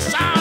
sound.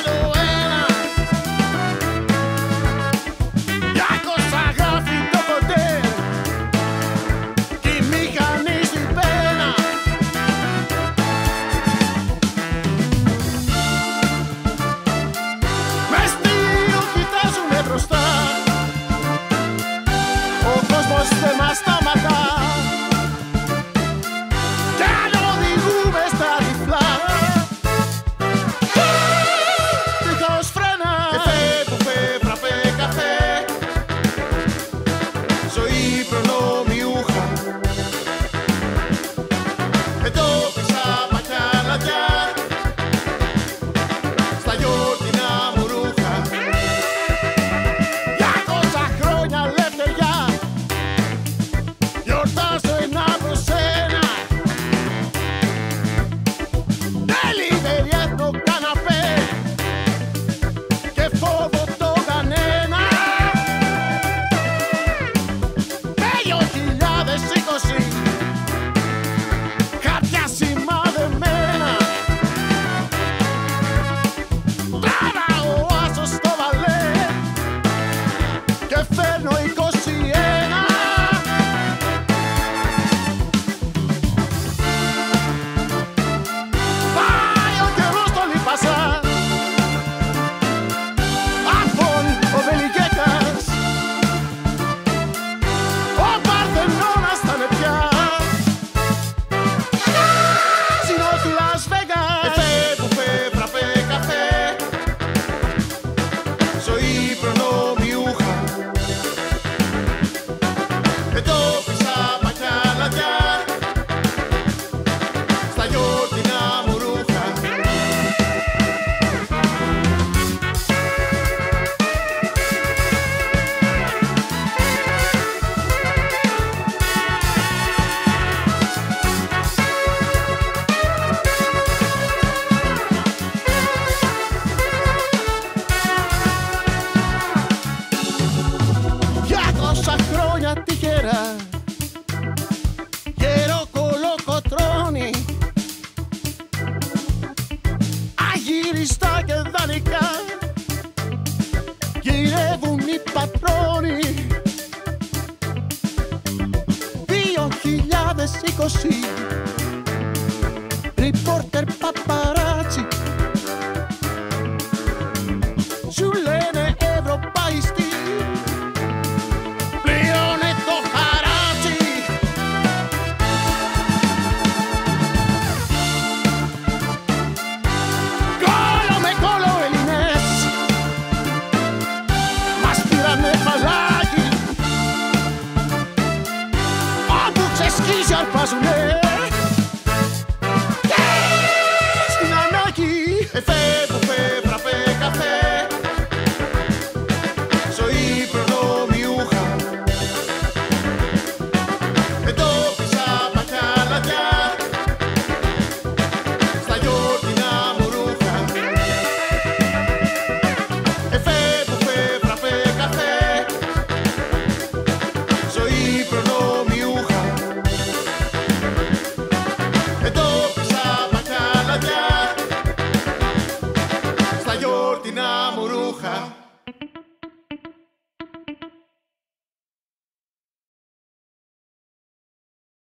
Libra. tijera. Quiero colocotroni. Αγύριστα και δανεικά γυρεύουν οι πατρόνοι. 2020 Ριπόρτερ παπά. faz passo meu μπακαλαδιά Στα γιορτινά μου ρούχα